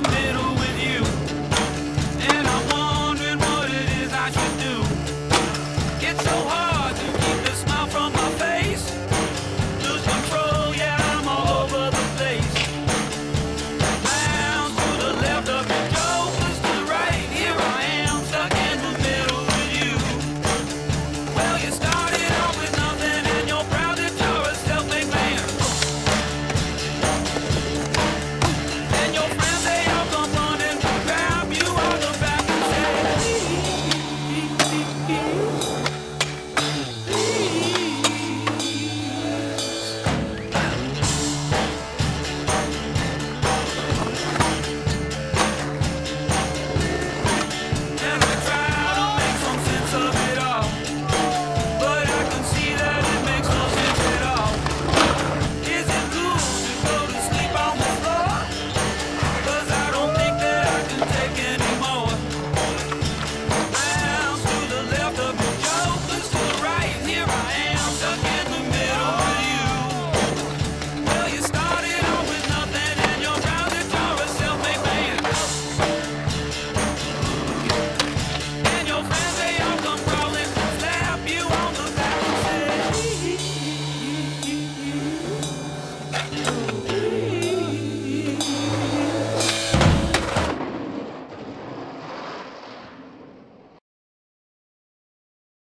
middle